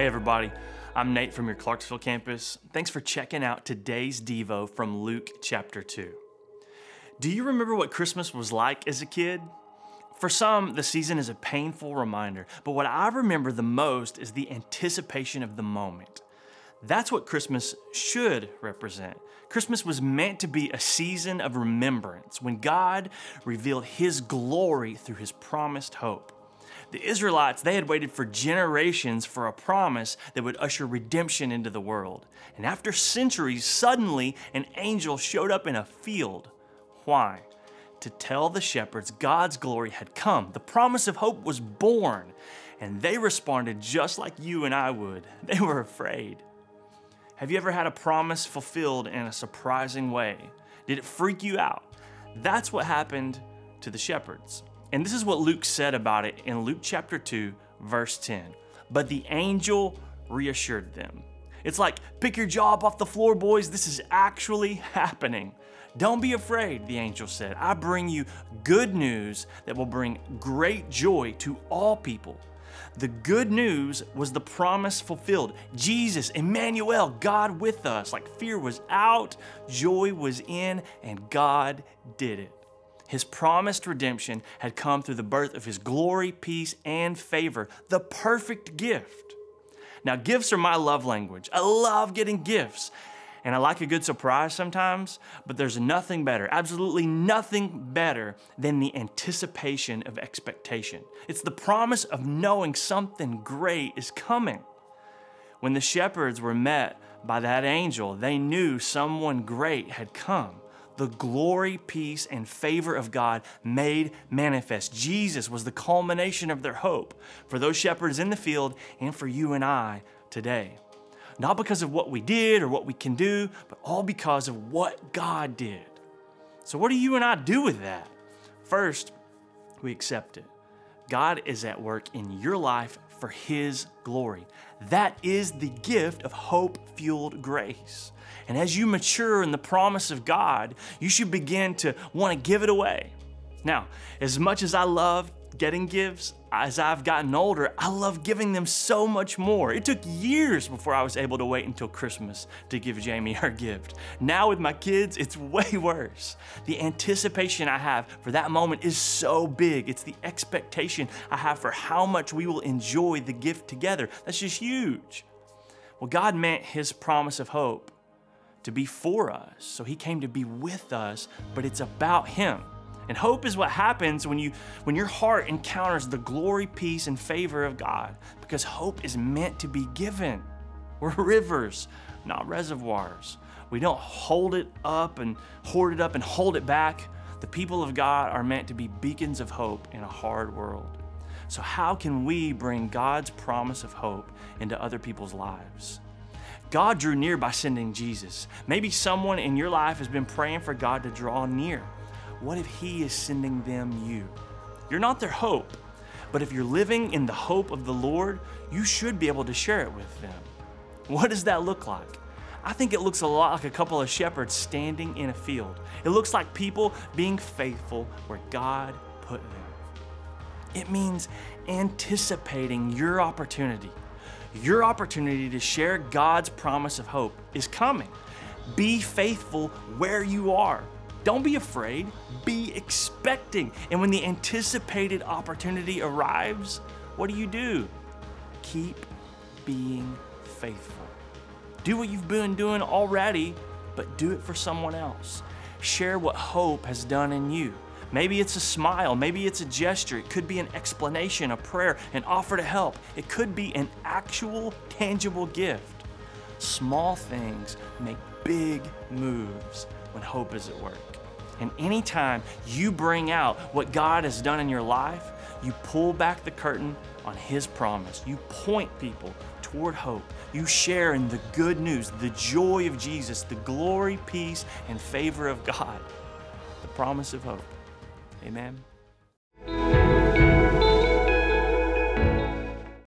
Hey, everybody. I'm Nate from your Clarksville campus. Thanks for checking out today's Devo from Luke chapter 2. Do you remember what Christmas was like as a kid? For some, the season is a painful reminder, but what I remember the most is the anticipation of the moment. That's what Christmas should represent. Christmas was meant to be a season of remembrance when God revealed His glory through His promised hope. The Israelites, they had waited for generations for a promise that would usher redemption into the world. And after centuries, suddenly an angel showed up in a field. Why? To tell the shepherds God's glory had come. The promise of hope was born. And they responded just like you and I would. They were afraid. Have you ever had a promise fulfilled in a surprising way? Did it freak you out? That's what happened to the shepherds. And this is what Luke said about it in Luke chapter 2, verse 10. But the angel reassured them. It's like, pick your jaw up off the floor, boys. This is actually happening. Don't be afraid, the angel said. I bring you good news that will bring great joy to all people. The good news was the promise fulfilled. Jesus, Emmanuel, God with us. Like fear was out, joy was in, and God did it. His promised redemption had come through the birth of His glory, peace, and favor, the perfect gift. Now, gifts are my love language. I love getting gifts. And I like a good surprise sometimes, but there's nothing better, absolutely nothing better than the anticipation of expectation. It's the promise of knowing something great is coming. When the shepherds were met by that angel, they knew someone great had come the glory, peace, and favor of God made manifest. Jesus was the culmination of their hope for those shepherds in the field and for you and I today. Not because of what we did or what we can do, but all because of what God did. So, what do you and I do with that? First, we accept it. God is at work in your life for His glory. That is the gift of hope fueled grace. And as you mature in the promise of God, you should begin to want to give it away. Now, as much as I love getting gifts, as I've gotten older, I love giving them so much more. It took years before I was able to wait until Christmas to give Jamie her gift. Now with my kids, it's way worse. The anticipation I have for that moment is so big. It's the expectation I have for how much we will enjoy the gift together. That's just huge. Well, God meant His promise of hope to be for us. So He came to be with us, but it's about Him. And hope is what happens when you when your heart encounters the glory, peace, and favor of God. Because hope is meant to be given. We're rivers, not reservoirs. We don't hold it up and hoard it up and hold it back. The people of God are meant to be beacons of hope in a hard world. So, how can we bring God's promise of hope into other people's lives? God drew near by sending Jesus. Maybe someone in your life has been praying for God to draw near. What if He is sending them you? You're not their hope, but if you're living in the hope of the Lord, you should be able to share it with them. What does that look like? I think it looks a lot like a couple of shepherds standing in a field. It looks like people being faithful where God put them. It means anticipating your opportunity. Your opportunity to share God's promise of hope is coming. Be faithful where you are. Don't be afraid, be expecting. And when the anticipated opportunity arrives, what do you do? Keep being faithful. Do what you've been doing already, but do it for someone else. Share what hope has done in you. Maybe it's a smile, maybe it's a gesture, it could be an explanation, a prayer, an offer to help. It could be an actual, tangible gift. Small things make big moves when hope is at work. And anytime you bring out what God has done in your life, you pull back the curtain on His promise. You point people toward hope. You share in the good news, the joy of Jesus, the glory, peace, and favor of God, the promise of hope. Amen.